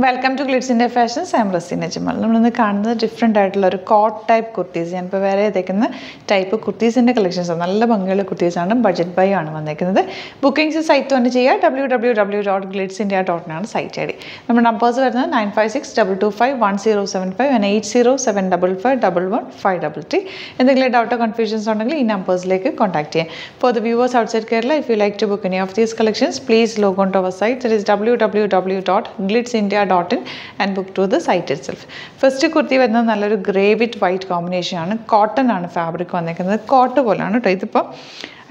Welcome to ഗ്ലിറ്റ്സിന്റെ fashions I'm Razeena Jamal നമ്മളിന്ന് കാണുന്നത് ഡിഫറെന്റ് ആയിട്ടുള്ള ഒരു കോട്ട് ടൈപ്പ് കുർത്തീസ് ഞാനിപ്പോൾ വേറെ ഏതേക്കുന്ന ടൈപ്പ് കുർത്തീസിന്റെ കളക്ഷൻസ് നല്ല ഭംഗിയുള്ള കുർത്തീസാണ് ബഡ്ജറ്റ് ബൈ ആണ് വന്നേക്കുന്നത്. ബുക്കിംഗ്സ് സൈറ്റ് തന്നെ ചെയ്യുക W W W dot Glitz India ഡോട്ടിനാണ് site I D. നമ്മുടെ നമ്പേഴ്സ് വരുന്നത് nine five six double two five one zero seven five and eight zero seven double five double one five double three എന്തെങ്കിലും ഡൗട്ടോ confusions ഉണ്ടെങ്കിൽ ഈ നമ്പേഴ്സിലേക്ക് contact ചെയ്യാം. For the viewers outside Kerala if you like to book any of these collections please log on to our site that is W W W dot Glitz India dot in and book to the site itself first kurti വരുന്നത് നല്ലൊരു grey white combination ആണ്. Cotton ആണ് fabric വന്നേക്കുന്നത് coat പോലാണ് കേട്ടോ ഇതിപ്പോൾ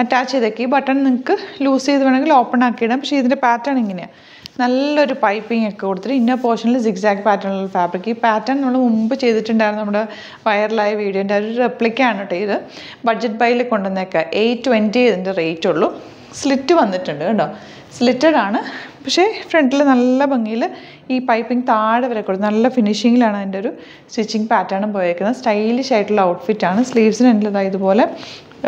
attach ചെയ്തേക്ക്. Button നിങ്ങൾക്ക് ലൂസ് ചെയ്ത് വേണമെങ്കിൽ ഓപ്പൺ ആക്കിയിടാം പക്ഷേ ഇതിന്റെ പാറ്റേൺ ഇങ്ങനെയാണ് നല്ലൊരു പൈപ്പിംഗ് ഒക്കെ കൊടുത്തിട്ട് ഇന്ന പോർഷനിൽ സിക്സാക്ട് പാറ്റേണുള്ള ഫാബ്രിക് ഈ പാറ്റേൺ നമ്മൾ മുമ്പ് ചെയ്തിട്ടുണ്ടായിരുന്നു നമ്മുടെ വൈറലായ വീഡിയോന്റെ ഒരു റെപ്ലിക്കാണ് കേട്ടോ ഇത്. ബഡ്ജറ്റ് ബൈയിൽ കൊണ്ടുവന്നേക്കുക എയ്റ്റ് ട്വന്റി ഇതിന്റെ റേറ്റ് ഉള്ളൂ. സ്ലിറ്റ് വന്നിട്ടുണ്ട് കേട്ടോ. സ്ലിറ്റഡ് ആണ്. പക്ഷേ ഫ്രണ്ടിൽ നല്ല ഭംഗിയിൽ ഈ പൈപ്പിംഗ് താഴെ വരെ കൊടുത്തു നല്ല ഫിനിഷിങ്ങിലാണ് അതിന്റെ ഒരു സ്റ്റിച്ചിങ് പാറ്റേണും പോയേക്കുന്നത്. സ്റ്റൈലിഷ് ആയിട്ടുള്ള ഔട്ട്ഫിറ്റാണ് സ്ലീവ്സിന് എന്റെ ഇതുപോലെ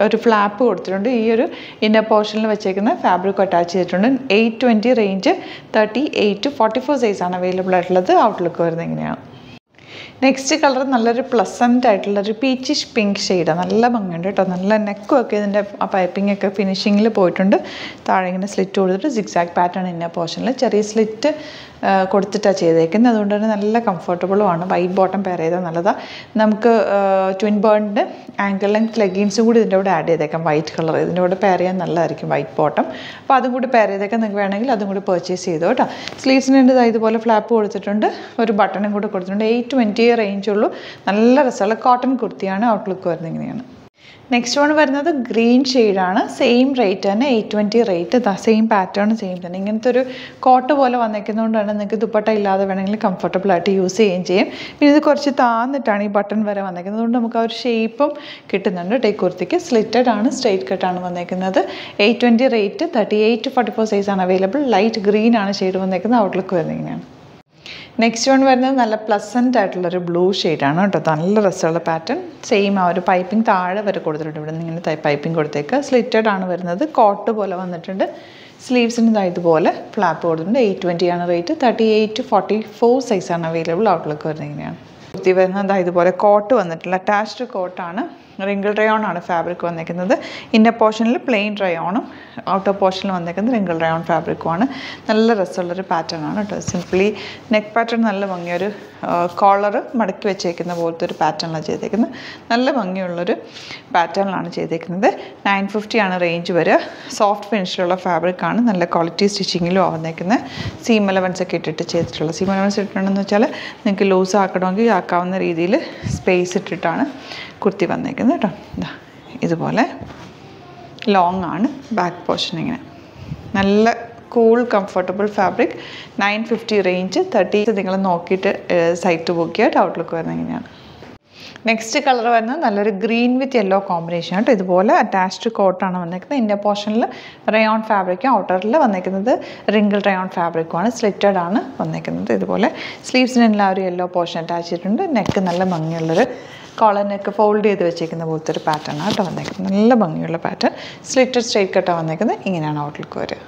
ഒരു ഫ്ലാപ്പ് കൊടുത്തിട്ടുണ്ട്. ഈ ഒരു ഇന്നർ പോർഷനിൽ വെച്ചേക്കുന്ന ഫാബ്രിക് അറ്റാച്ച് ചെയ്തിട്ടുണ്ട്. Eight twenty range thirty eight forty four സൈസാണ് അവൈലബിൾ ആയിട്ടുള്ളത്. ഔട്ട്ലുക്ക് വരുന്നത് ഇങ്ങനെയാണ് നെക്സ്റ്റ് കളർ നല്ലൊരു പ്ലസന്റ് ആയിട്ടുള്ള ഒരു പീച്ചിഷ് പിങ്ക് ഷെയ്ഡാണ് നല്ല ഭംഗിയുണ്ട് കേട്ടോ. നല്ല നെക്കും ഒക്കെ ഇതിന്റെ ആ പൈപ്പിംഗ് ഒക്കെ ഫിനിഷിങ്ങിൽ പോയിട്ടുണ്ട്. താഴെ ഇങ്ങനെ സ്ലിറ്റ് കൊടുത്തിട്ട് സിക്സാക്ട് പാറ്റേൺ ഇന്ന പോർഷനിൽ ചെറിയ സ്ലിറ്റ് കൊടുത്തിട്ടാണ് ചെയ്തേക്കുന്നത് അതുകൊണ്ട് തന്നെ നല്ല കംഫർട്ടബിളുമാണ് വൈറ്റ് ബോട്ടം പെയർ ചെയ്താൽ നല്ലതാണ് നമുക്ക് ട്വിൻ ബേണിന്റെ ആങ്കിൾ ലെങ്ത് ലെഗിൻസും കൂടി ഇതിന്റെ കൂടെ ആഡ് ചെയ്തേക്കാം. വൈറ്റ് കളർ ഇതിന്റെ കൂടെ പെയർ ചെയ്യാൻ നല്ലതായിരിക്കും വൈറ്റ് ബോട്ടം അപ്പോൾ അതും കൂടി പെയർ ചെയ്തേക്കാം നിങ്ങൾക്ക് വേണമെങ്കിൽ അതും കൂടി പർച്ചേസ് ചെയ്തോ കേട്ടോ സ്ലീവ്സിന് ഇതുപോലെ ഫ്ലാപ്പ് കൊടുത്തിട്ടുണ്ട്. ഒരു ബട്ടണും കൂടെ കൊടുത്തിട്ടുണ്ട്. എയ്റ്റ് ട്വന്റി റേഞ്ചുള്ളൂ നല്ല രസമുള്ള കോട്ടൺ കുർത്തിയാണ്. ഔട്ട്ലുക്ക് വരുന്നത് ഇങ്ങനെയാണ്. നെക്സ്റ്റ് വൺ വരുന്നത് ഗ്രീൻ ഷെയ്ഡാണ് സെയിം റേറ്റ് തന്നെ eight twenty rate same pattern same തന്നെ. ഇങ്ങനത്തെ ഒരു കോട്ട് പോലെ വന്നിരിക്കുന്നതുകൊണ്ടാണ് നിങ്ങൾക്ക് ദുപ്പട്ട ഇല്ലാതെ വേണമെങ്കിൽ കംഫർട്ടബിൾ ആയിട്ട് യൂസ് ചെയ്യുകയും ചെയ്യും. പിന്നെ ഇത് കുറച്ച് താന്നിട്ടാണ് ഈ ബട്ടൺ വരെ വന്നേക്കുന്നത്. അതുകൊണ്ട് നമുക്ക് ആ ഒരു ഷേപ്പും കിട്ടുന്നുണ്ട് ടേ കുർത്തിക്ക്. സ്ലിറ്റഡ് ആണ് സ്ട്രെയിറ്റ് കട്ടാണ് വന്നിരിക്കുന്നത് eight twenty rate thirty eight forty four സൈസാണ് അവൈലബിൾ ലൈറ്റ് ഗ്രീൻ ആണ് ഷെയ്ഡ് വന്നിരിക്കുന്നത് ഔട്ട്ലുക്ക് വരുന്നത് ഇങ്ങനെയാണ്. നെക്സ്റ്റ് വൺ വരുന്നത് നല്ല പ്ലസന്റ് ആയിട്ടുള്ളൊരു ബ്ലൂ ഷെയ്ഡാണ് കേട്ടോ. നല്ല രസമുള്ള പാറ്റേൺ സെയിം ആ ഒരു പൈപ്പിംഗ് താഴെ വരെ കൊടുത്തിട്ടുണ്ട്. ഇവിടെ നിന്ന് ഇങ്ങനെ പൈപ്പിംഗ് കൊടുത്തേക്ക്. സ്ലിറ്റഡ് ആണ് വരുന്നത്. കോട്ട് പോലെ വന്നിട്ടുണ്ട്. സ്ലീവ്സിന് ഇതാ ഇതുപോലെ ഫ്ലാപ്പ് കൊടുത്തിട്ടുണ്ട്. എയ്റ്റ് ട്വന്റി ആണ് rate thirty eight forty four സൈസാണ് അവൈലബിൾ ഔട്ട്ലുക്ക് വരുന്നത് ഇങ്ങനെയാണ്. കുർത്തി വരുന്നത് ഇതുപോലെ കോട്ട് വന്നിട്ടുള്ള അറ്റാച്ച്ഡ് കോട്ടാണ്. റിങ്കിൾ റയോൺ ആണ് ഫാബ്രിക് വന്നിരിക്കുന്നത്. ഇന്നർ പോർഷനിൽ പ്ലെയിൻ റയോണും ഔട്ടർ പോർഷനിൽ വന്നിരിക്കുന്നത് റിങ്കിൾ റയോൺ ഫാബ്രിക്കുമാണ് നല്ല രസമുള്ളൊരു പാറ്റേൺ ആണ് കേട്ടോ സിംപ്ലി നെക്ക് പാറ്റേൺ നല്ല ഭംഗിയൊരു കോളർ മടക്കി വെച്ചേക്കുന്ന പോലത്തെ ഒരു പാറ്റേണിലാണ് ചെയ്തേക്കുന്നത് നല്ല ഭംഗിയുള്ളൊരു പാറ്റേണിലാണ് ചെയ്തേക്കുന്നത്. നയൻ ഫിഫ്റ്റി ആണ് റേഞ്ച് വരിക. സോഫ്റ്റ് ഫിനിഷിലുള്ള ഫാബ്രിക്കാണ് നല്ല ക്വാളിറ്റി സ്റ്റിച്ചിങ്ങിലും വന്നേക്കുന്നത് സീം എലവൻസ് ഒക്കെ ഇട്ടിട്ട് ചെയ്തിട്ടുള്ളത് സീം എലവൻസ് ഇട്ടിട്ടുണ്ടെന്ന് വെച്ചാൽ നിങ്ങൾക്ക് ലൂസ് ആക്കണമെങ്കിൽ ആക്കാവുന്ന രീതിയിൽ സ്പേസ് ഇട്ടിട്ടാണ് കുർത്തി വന്നേക്കുന്നത് കേട്ടോ. ഇതാ ഇതുപോലെ ലോങ് ആണ് ബാക്ക് പോർഷൻ ഇങ്ങനെ. നല്ല cool comfortable fabric nine fifty range thirty നിങ്ങൾ നോക്കിയിട്ട് സൈറ്റ് ബുക്ക് ഡൗട്ട് ഔട്ട്ലുക്ക് വരുന്നത് ഇങ്ങനെയാണ്. നെക്സ്റ്റ് കളർ വരുന്നത് നല്ലൊരു ഗ്രീൻ വിത്ത് യെല്ലോ കോമ്പിനേഷൻ കേട്ടോ ഇതുപോലെ അറ്റാച്ച്ഡ് കോട്ടാണ് വന്നിരിക്കുന്നത്. ഇന്ന പോർഷനിൽ റയോൺ ഫാബ്രിക്കും ഔട്ടറിൽ വന്നിരിക്കുന്നത് റിങ്കിൾ റയോൺ ഫാബ്രിക്കുമാണ് സ്ലിറ്റഡ് ആണ്. വന്നിരിക്കുന്നത്. ഇതുപോലെ സ്ലീവ്സിനെല്ലാം ഒരു യെല്ലോ പോർഷൻ അറ്റാച്ച് ചെയ്തിട്ടുണ്ട്. നെക്ക് നല്ല ഭംഗിയുള്ളൊരു കോളർ നെക്ക് ഫോൾഡ് ചെയ്ത് വെച്ചേക്കുന്ന പോലത്തെ ഒരു പാറ്റേൺ കേട്ടോ വന്നേക്കുന്നത് നല്ല ഭംഗിയുള്ള പാറ്റേൺ സ്ലിറ്റഡ് സ്ട്രേറ്റ് കട്ടാണ് വന്നേക്കുന്നത് ഇങ്ങനെയാണ് ഔട്ട്ലുക്ക് വരിക.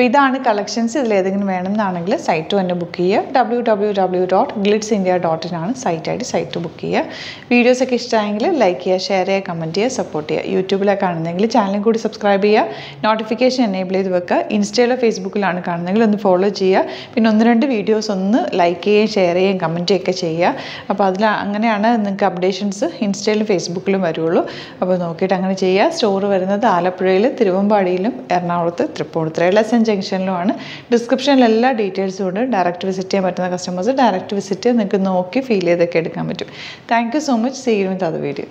അപ്പോൾ ഇതാണ് കളക്ഷൻസ് ഇതിൽ ഏതെങ്കിലും വേണമെന്നാണെങ്കിൽ സൈറ്റ് തന്നെ ബുക്ക് ചെയ്യുക. W W W dot Glitz India dot ഇനാണ് സൈറ്റായിട്ട് സൈറ്റ് ബുക്ക് ചെയ്യുക വീഡിയോസൊക്കെ ഇഷ്ടമായെങ്കിൽ ലൈക്ക് ചെയ്യുക ഷെയർ ചെയ്യുക കമന്റ് ചെയ്യുക സപ്പോർട്ട് ചെയ്യുക. യൂട്യൂബിലാണ് കാണുന്നതെങ്കിൽ ചാനലും കൂടി സബ്സ്ക്രൈബ് ചെയ്യുക. നോട്ടിഫിക്കേഷൻ എനേബിൾ ചെയ്ത് വെക്കുക. ഇൻസ്റ്റയിലോ ഫേസ്ബുക്കിലാണ് കാണുന്നതെങ്കിൽ ഒന്ന് ഫോളോ ചെയ്യുക. പിന്നെ ഒന്ന് രണ്ട് വീഡിയോസ് ഒന്ന് ലൈക്ക് ചെയ്യുകയും ഷെയർ ചെയ്യുകയും കമന്റ് ചെയ്യുകയൊക്കെ ചെയ്യുക. അപ്പോൾ അതിൽ അങ്ങനെയാണ് നിങ്ങൾക്ക് അപ്ഡേഷൻസ് ഇൻസ്റ്റയിലും ഫേസ്ബുക്കിലും വരുള്ളൂ. അപ്പോൾ നോക്കിയിട്ട് അങ്ങനെ ചെയ്യുക. സ്റ്റോർ വരുന്നത് ആലപ്പുഴയിൽ തിരുവമ്പാടിയിലും എറണാകുളത്ത് തൃപ്പൂണിത്തുറ എസ് എൻ ജംഗ്ഷനിലുമാണ്. ഡിസ്ക്രിപ്ഷനിൽ എല്ലാ ഡീറ്റെയിൽസും ഉണ്ട്. ഡയറക്റ്റ് വിസിറ്റ് ചെയ്യാൻ പറ്റുന്ന കസ്റ്റമേഴ്സ് ഡയറക്റ്റ് വിസിറ്റ് നിങ്ങൾക്ക് നോക്കി ഫീൽ ചെയ്തൊക്കെ എടുക്കാൻ പറ്റും. Thank so much see you with അത് വീഡിയോ